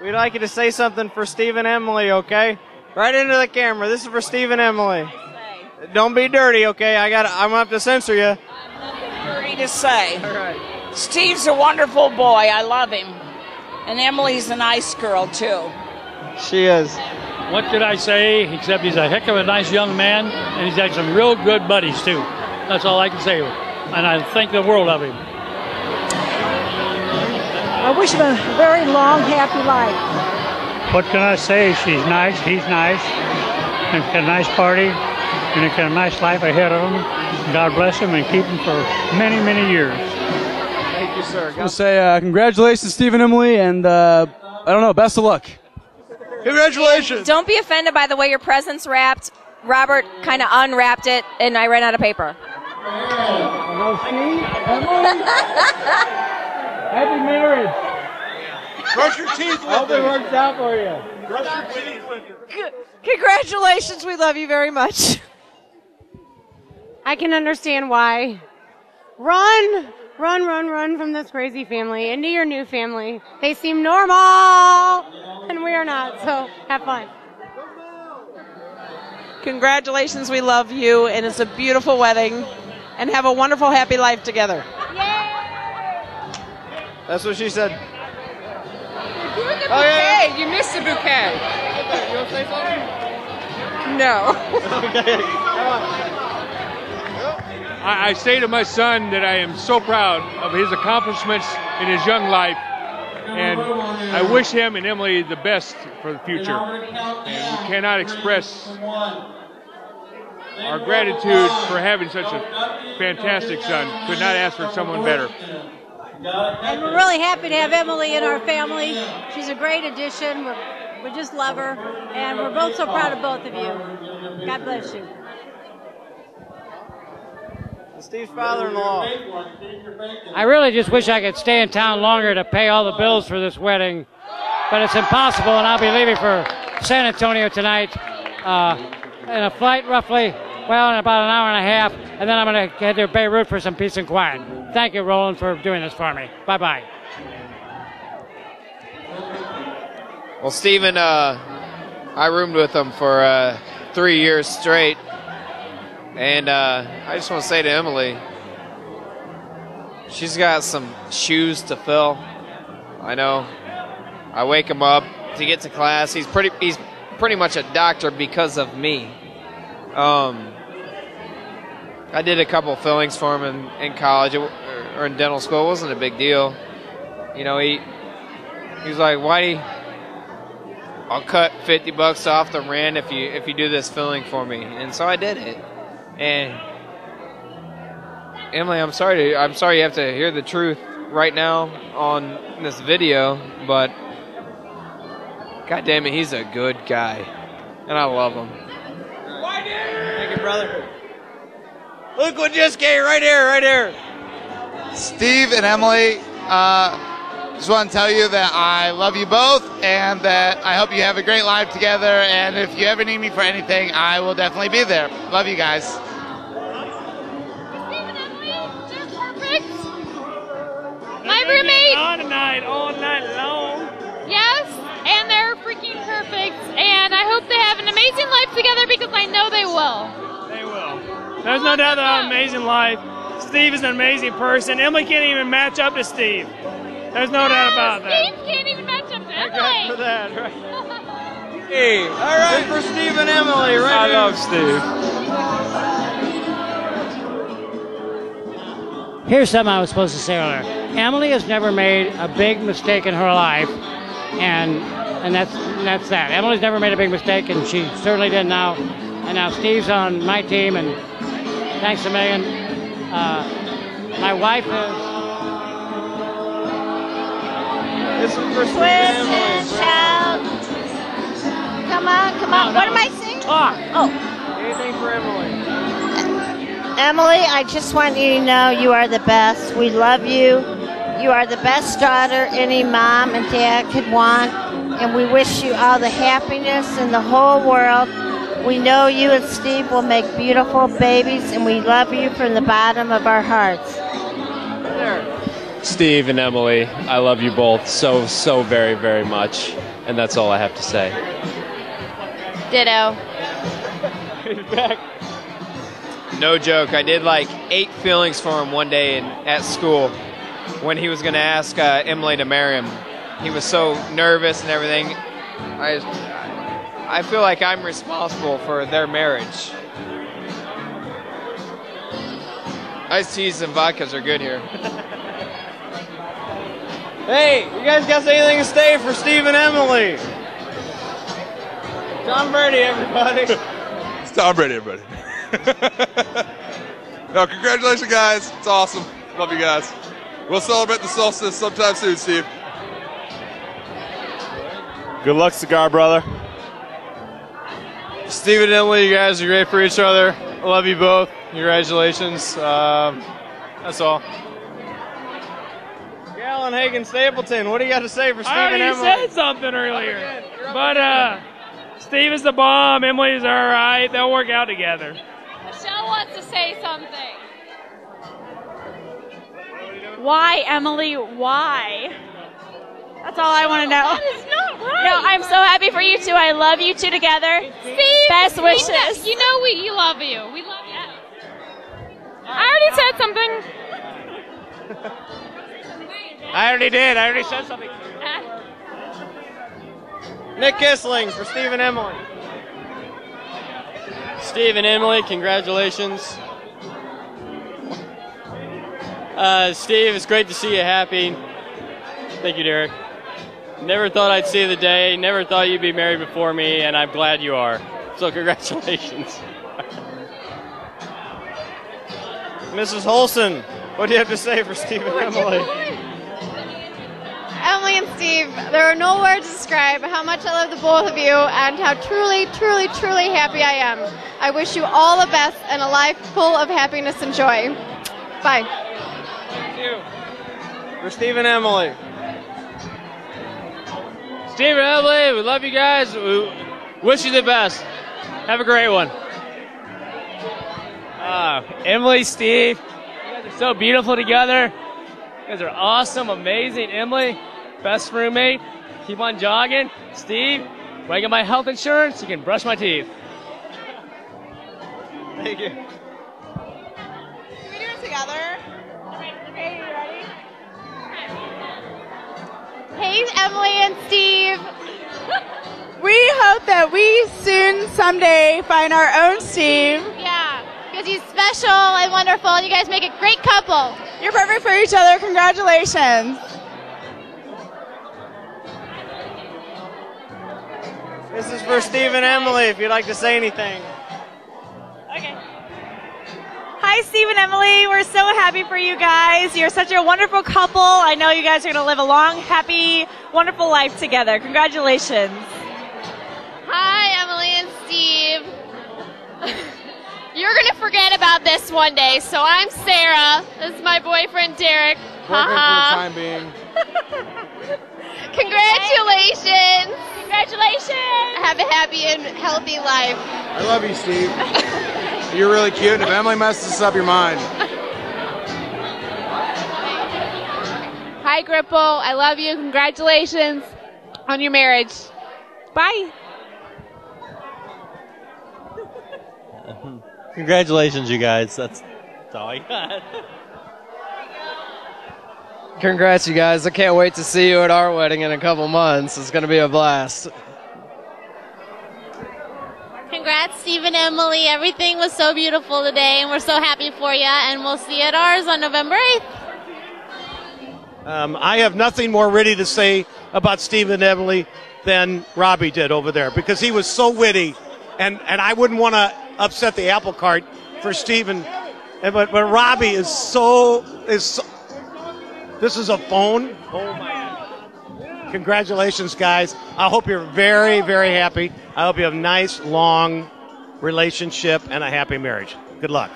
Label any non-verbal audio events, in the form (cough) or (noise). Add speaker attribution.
Speaker 1: we'd like you to say something for Steve and Emily, okay? Right into the camera. This is for Steve and Emily. Don't be dirty, okay? I got. I'm gonna have to censor you.
Speaker 2: Dirty to say.
Speaker 1: All right.
Speaker 2: Steve's a wonderful boy. I love him. And Emily's a nice girl, too.
Speaker 1: She is.
Speaker 3: What could I say except he's a heck of a nice young man and he's had some real good buddies too. That's all I can say. And I thank the world of him.
Speaker 4: I wish him a very long, happy life.
Speaker 3: What can I say? She's nice, he's nice, and got a nice party, and he's got a nice life ahead of him. God bless him and keep him for many, many years.
Speaker 1: Thank you, sir.
Speaker 5: I want to say uh, congratulations, Steve and Emily, and uh, I don't know, best of luck.
Speaker 1: Congratulations.
Speaker 6: Don't be offended by the way your present's wrapped. Robert kind of unwrapped it, and I ran out of paper. (laughs)
Speaker 5: Happy marriage.
Speaker 1: Brush your teeth
Speaker 5: Hope it works out for you.
Speaker 1: Brush your teeth with it.
Speaker 7: Congratulations, we love you very much. I can understand why. Run, run, run, run from this crazy family into your new family. They seem normal, and we are not, so have fun.
Speaker 8: Congratulations, we love you, and it's a beautiful wedding, and have a wonderful, happy life together.
Speaker 1: That's what she said.
Speaker 8: Oh, yeah. you missed the bouquet.
Speaker 1: You want to say something?
Speaker 8: No. (laughs)
Speaker 9: I, I say to my son that I am so proud of his accomplishments in his young life, and I wish him and Emily the best for the future. And we cannot express our gratitude for having such a fantastic son. Could not ask for someone better.
Speaker 10: And we're really happy to have Emily in our family. She's a great addition. We're, we just love her. And we're both so proud of both of you. God bless you.
Speaker 1: Steve's father-in-law.
Speaker 3: I really just wish I could stay in town longer to pay all the bills for this wedding, but it's impossible, and I'll be leaving for San Antonio tonight uh, in a flight roughly, well, in about an hour and a half, and then I'm going to head to Beirut for some peace and quiet. Thank you, Roland, for doing this for me. Bye bye.
Speaker 11: Well, Steven, uh, I roomed with him for uh, three years straight. And uh, I just want to say to Emily, she's got some shoes to fill. I know. I wake him up to get to class. He's pretty. He's pretty much a doctor because of me. Um, I did a couple fillings for him in, in college or, in dental school. It wasn't a big deal. You know, he he was like, "Why I'll cut fifty bucks off the rent if you if you do this filling for me?" And so I did it. And Emily, I'm sorry. To, I'm sorry you have to hear the truth right now on this video, but God damn it, he's a good guy, and I love him.
Speaker 1: Thank you, brother. Look what just came right here, right here.
Speaker 12: Steve and Emily, uh, just want to tell you that I love you both and that I hope you have a great life together. And if you ever need me for anything, I will definitely be there. Love you guys. Steve and Emily, just perfect.
Speaker 13: My roommate.
Speaker 14: On tonight, all night long.
Speaker 13: Yes, and they're freaking perfect. And I hope they have an amazing life together because I know they will.
Speaker 14: They will. There's no doubt about an amazing life. Steve is an amazing person. Emily can't even match up to Steve. There's no doubt about that.
Speaker 13: Steve can't even match up to
Speaker 1: God
Speaker 13: Emily.
Speaker 1: for that, right? (laughs) Hey, all right, for Steve and Emily, right
Speaker 14: I
Speaker 1: here.
Speaker 14: love Steve.
Speaker 3: Here's something I was supposed to say earlier. Emily has never made a big mistake in her life, and and that's that's that. Emily's never made a big mistake, and she certainly didn't now. And now Steve's on my team, and thanks a million. Uh, my wife is.
Speaker 1: This is for Steve and
Speaker 10: and
Speaker 1: Emily.
Speaker 10: shout. Come on, come on. What am I singing?
Speaker 3: Talk.
Speaker 10: Oh.
Speaker 1: Anything for Emily.
Speaker 10: Emily, I just want you to know you are the best. We love you. You are the best daughter any mom and dad could want. And we wish you all the happiness in the whole world. We know you and Steve will make beautiful babies, and we love you from the bottom of our hearts.
Speaker 1: There.
Speaker 15: Steve and Emily, I love you both so, so very, very much. and that's all I have to say.
Speaker 13: Ditto.
Speaker 11: No joke. I did like eight feelings for him one day in, at school when he was going to ask uh, Emily to marry him. He was so nervous and everything. I, I feel like I'm responsible for their marriage. Iced teas and vodkas are good here. (laughs)
Speaker 1: Hey, you guys got anything to say for Steve and Emily? Tom Brady, everybody. (laughs)
Speaker 16: It's Tom Brady, everybody. (laughs) no, congratulations, guys. It's awesome. Love you guys. We'll celebrate the solstice sometime soon, Steve.
Speaker 17: Good luck, cigar brother.
Speaker 1: Steve and Emily, you guys are great for each other. I love you both. Congratulations. Um, that's all. Gallon Hagen Stapleton, what do you got to say for Steve
Speaker 14: I
Speaker 1: and
Speaker 14: already
Speaker 1: Emily?
Speaker 14: said something earlier. But uh, Steve is the bomb. Emily's all right. They'll work out together.
Speaker 13: Michelle wants to say something. Why, Emily? Why?
Speaker 18: That's all I want to know.
Speaker 13: That is not right.
Speaker 18: No, I'm so happy for you two. I love you two together.
Speaker 13: Steve,
Speaker 18: Best wishes.
Speaker 13: know- you know we you love you. We love you. I already said something.
Speaker 1: I already did. I already said something. Nick Kissling for Steve and Emily.
Speaker 19: Steve and Emily, congratulations. Uh, Steve, it's great to see you happy. Thank you, Derek. Never thought I'd see the day. Never thought you'd be married before me, and I'm glad you are. So, congratulations. (laughs)
Speaker 1: Mrs. Holson, what do you have to say for Steve and Emily?
Speaker 20: Emily and Steve, there are no words to describe how much I love the both of you and how truly, truly, truly happy I am. I wish you all the best and a life full of happiness and joy. Bye. Thank you.
Speaker 1: For Steve and Emily.
Speaker 19: Steve and Emily, we love you guys. We wish you the best. Have a great one.
Speaker 21: Uh, Emily, Steve, you guys are so beautiful together. You guys are awesome, amazing. Emily, best roommate. Keep on jogging. Steve, when I get my health insurance, you can brush my teeth.
Speaker 1: Thank you.
Speaker 20: Hey, Emily and Steve.
Speaker 18: We hope that we soon, someday, find our own Steve.
Speaker 13: Yeah, because he's special and wonderful, and you guys make a great couple.
Speaker 18: You're perfect for each other. Congratulations.
Speaker 1: This is for Steve and Emily, if you'd like to say anything.
Speaker 18: Hi, Steve and Emily. We're so happy for you guys. You're such a wonderful couple. I know you guys are going to live a long, happy, wonderful life together. Congratulations.
Speaker 13: Hi, Emily and Steve. (laughs) You're gonna forget about this one day. So I'm Sarah. This is my boyfriend Derek. Haha.
Speaker 1: time being. (laughs)
Speaker 13: Congratulations. Congratulations.
Speaker 20: Have a happy and healthy life.
Speaker 22: I love you, Steve. (laughs) You're really cute, and if Emily messes this up, you're mine.
Speaker 13: Hi, Gripple. I love you. Congratulations on your marriage. Bye. (laughs)
Speaker 23: Congratulations, you guys. That's, that's all I got.
Speaker 11: Congrats, you guys. I can't wait to see you at our wedding in a couple months. It's going to be a blast.
Speaker 13: Congrats, Steve and Emily. Everything was so beautiful today, and we're so happy for you. And we'll see you at ours on November 8th.
Speaker 24: Um, I have nothing more ready to say about Steve and Emily than Robbie did over there because he was so witty, and, and I wouldn't want to upset the apple cart for Stephen. And, but but Robbie is so is so, this is a phone. Oh my! Congratulations, guys! I hope you're very very happy. I hope you have a nice long relationship and a happy marriage. Good luck.